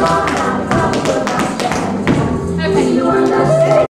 감사합니다.